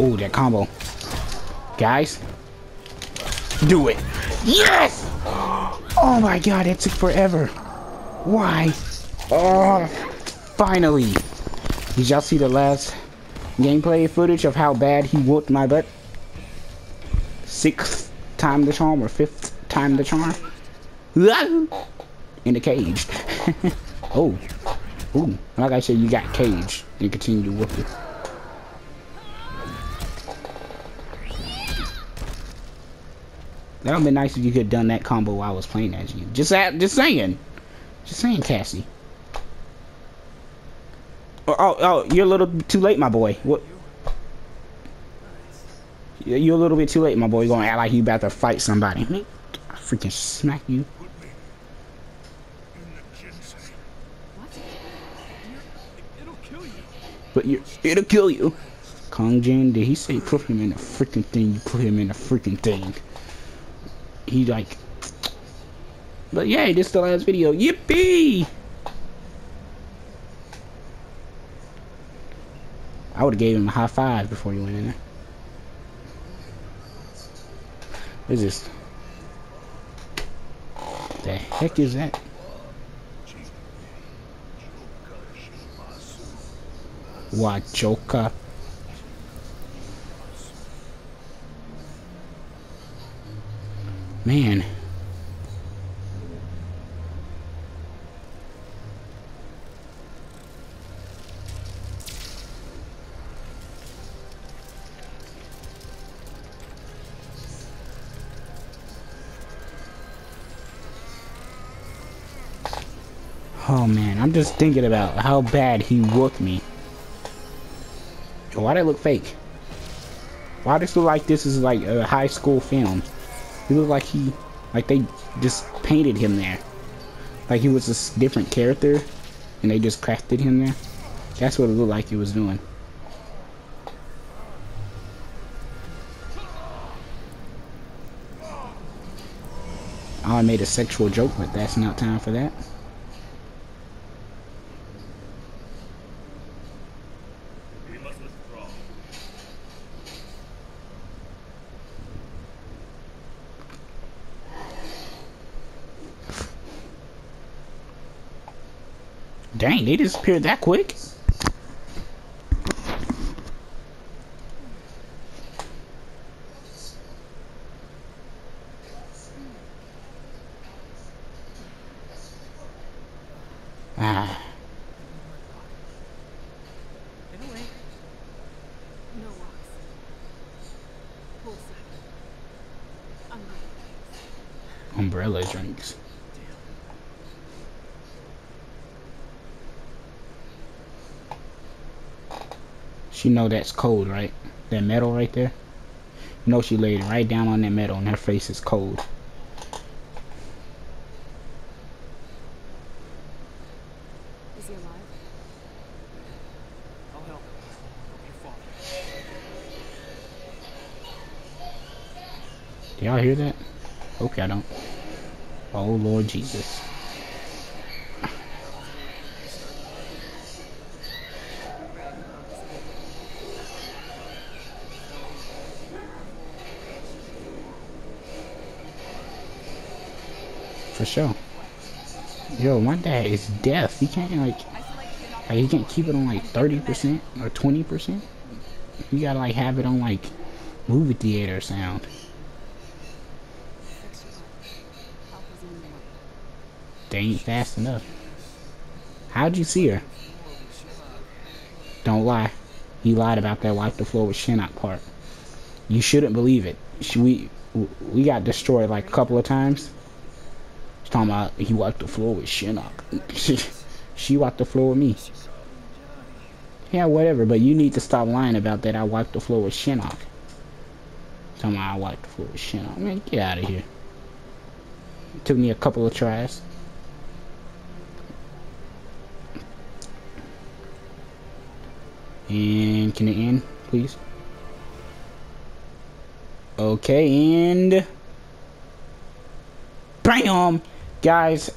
Oh, that combo. Guys. Do it. Yes! Oh my god, it took forever. Why? Oh, finally. Did y'all see the last gameplay footage of how bad he whooped my butt? Sixth time the charm or fifth time the charm? In the cage. oh. Ooh. Like I said, you got cage. You continue to whoop it. That would be nice if you could have done that combo while I was playing as you. Just at, just saying. Just saying, Cassie. Oh, oh, oh, you're a little too late, my boy. What? You're a little bit too late, my boy. You're gonna act like you about to fight somebody. I freaking smack you. But you it'll kill you. Kung Jin, did he say put him in a freaking thing? You put him in a freaking thing. He like. But yeah, this is the last video. Yippee! I would have gave him a high five before he went in there. What is this? The heck is that? Wachoka. Man. Oh man, I'm just thinking about how bad he whooped me. Why they look fake? Why does it look like this is like a high school film? He looked like he, like they just painted him there. Like he was a different character, and they just crafted him there. That's what it looked like he was doing. I made a sexual joke, but that's not time for that. Dang, they disappeared that quick? Ah. Umbrella drinks. She know that's cold, right? That metal right there. You know she laid right down on that metal and her face is cold. Is he alive? I'll help. Your father. Do y'all hear that? Okay, y'all don't. Oh Lord Jesus. For sure. Yo, my dad is deaf. He can't like, like he can't keep it on like 30% or 20%. You gotta like have it on like movie theater sound. They ain't fast enough. How'd you see her? Don't lie. He lied about that wipe the floor with Shinnok part. You shouldn't believe it. We we got destroyed like a couple of times. She's talking about he wiped the floor with Shinnok. she, wiped the floor with me. Yeah, whatever, but you need to stop lying about that I wiped the floor with Shinnok. Talking about I wiped the floor with Shinnok. Man, get out of here. It took me a couple of tries. And can it end, please? Okay, and BAM! Guys,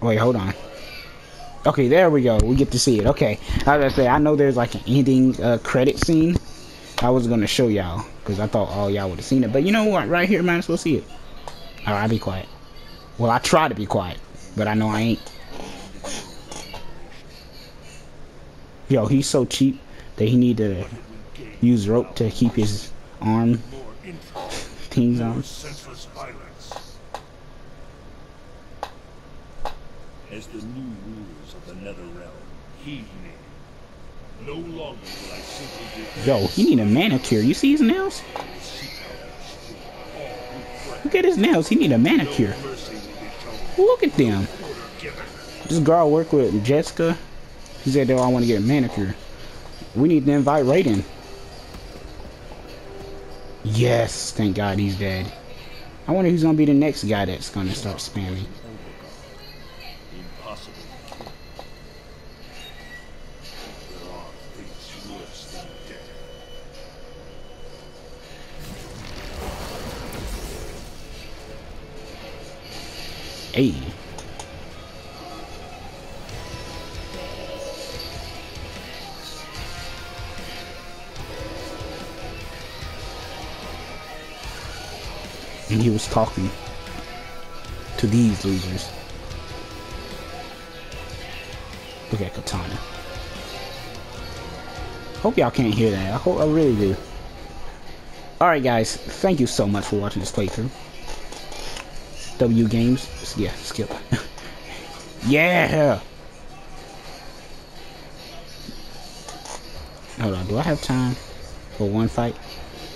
wait, hold on. Okay, there we go. We get to see it. Okay, as I say, I know there's like an ending uh, credit scene, I was gonna show y'all because I thought all y'all would have seen it. But you know what? Right here, might as well see it. All right, I'll be quiet. Well, I try to be quiet, but I know I ain't. Yo, he's so cheap that he need to use rope to keep his arm More intrigue, As the new rulers of the Nether Realm, heed me. No longer will I simply Yo, he need a manicure. You see his nails? seek out and destroy all who threaten. Look at his nails. He need a manicure. No mercy will be shown. Look at them. This girl work with Jessica. She said, "Oh, I want to get a manicure." We need to invite Raiden. Yes, thank God he's dead. I wonder who's gonna be the next guy that's gonna start spamming. Hey. And he was talking to these losers. Look at Kitana. Hope y'all can't hear that. I hope I really do. Alright guys, thank you so much for watching this playthrough. W games. Yeah, skip. yeah. Hold on, do I have time for one fight?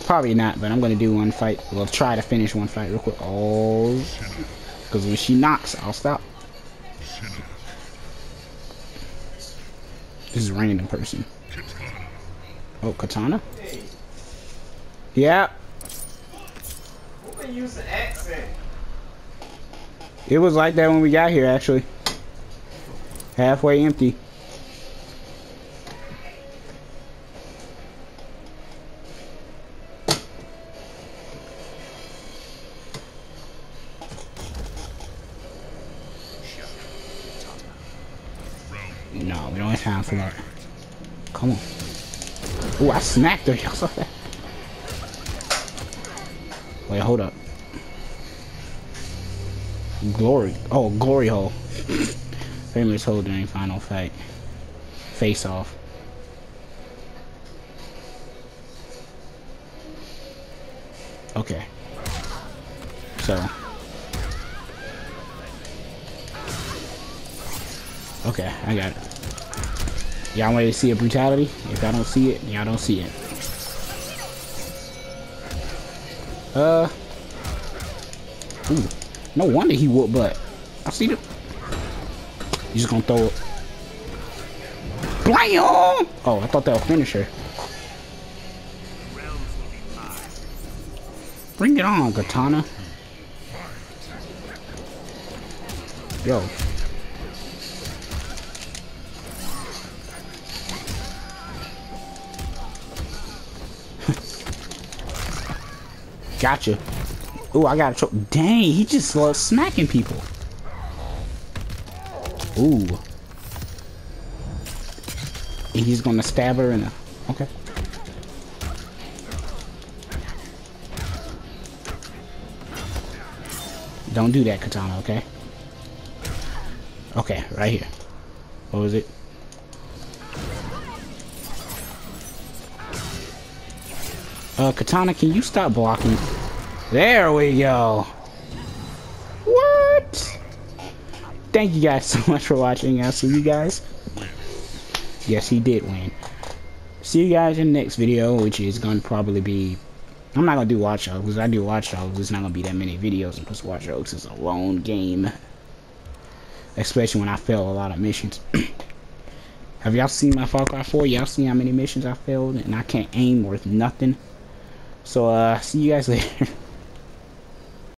Probably not, but I'm gonna do one fight. We'll try to finish one fight real quick. Oh, because when she knocks, I'll stop. This is random person. Oh, Kitana. Yeah, Who can use accent? It was like that when we got here. Actually, halfway empty. No, we don't have time for that. Come on. Ooh, I smacked her. Wait, hold up. Glory. Oh, glory hole. Famous hole during final fight. Face off. Okay. So. Okay, I got it. Y'all ready to see a brutality? If y'all don't see it, y'all don't see it. Uh. Ooh. No wonder he whooped butt. I see the. You just gonna throw it. Blam! Oh, I thought that would finish her. Bring it on, Kitana. Yo. Gotcha. Ooh, I got a choke. Dang, he just loves smacking people. Ooh. He's gonna stab her in the. Okay. Don't do that, Kitana, okay? Okay, right here. What was it? Uh, Kitana, can you stop blocking? There we go. What? Thank you guys so much for watching. I'll see you guys. Yes, he did win. See you guys in the next video, which is going to probably be... I'm not going to do Watch Dogs, because I do Watch Dogs. There's not going to be that many videos, and plus Watch Dogs is a lone game. Especially when I fail a lot of missions. Have y'all seen my Far Cry 4? Y'all seen how many missions I failed, and I can't aim worth nothing? So, uh, see you guys later.